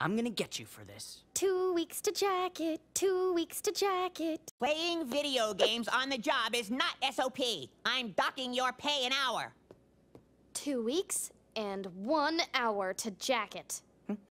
I'm gonna get you for this. Two weeks to jacket, two weeks to jacket. Playing video games on the job is not SOP. I'm docking your pay an hour. Two weeks and one hour to jacket.